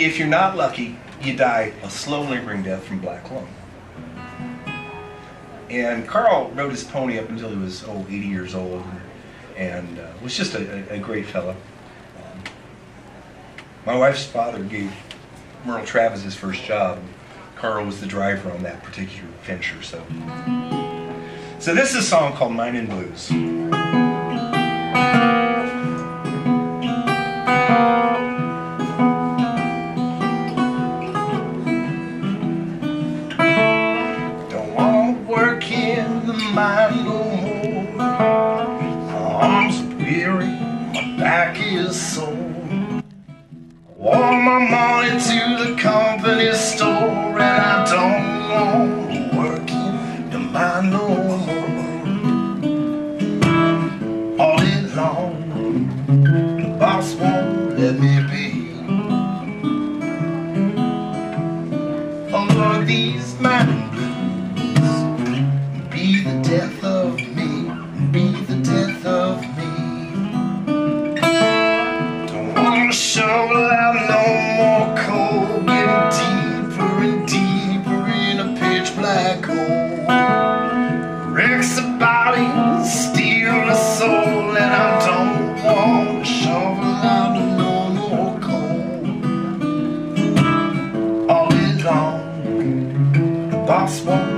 if you're not lucky, you die a slow lingering death from black lung. And Carl rode his pony up until he was, oh, 80 years old and uh, was just a, a, great fellow. Um, my wife's father gave Merle Travis his first job. Carl was the driver on that particular venture. So, so this is a song called Mine Mining Blues. Mind no more. My arms weary, my back is sore. All my money to the company store, and I don't want working to mine no more. All day long, the boss won't let me be. All these men. be the death of me. Don't wanna shovel out no more coal, getting deeper and deeper in a pitch black hole. Wrecks a body, steal a soul, and I don't wanna shovel out no more coal. All day long, the boss won't.